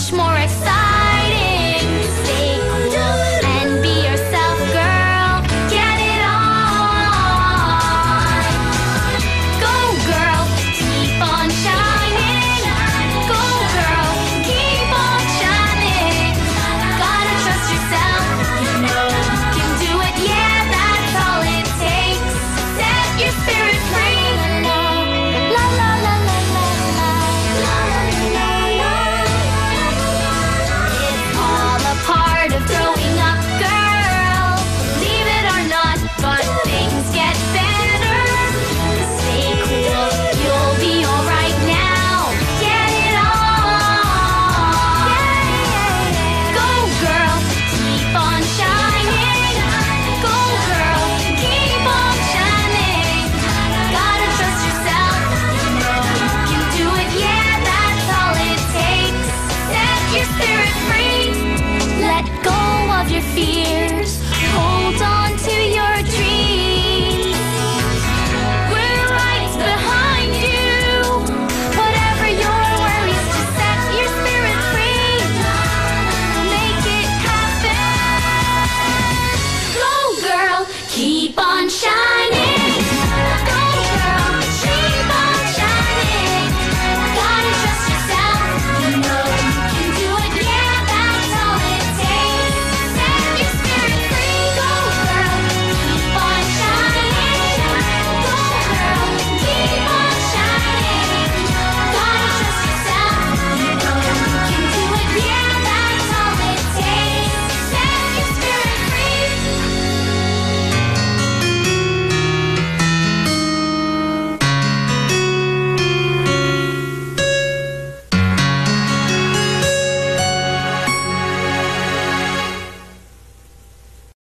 much more exciting.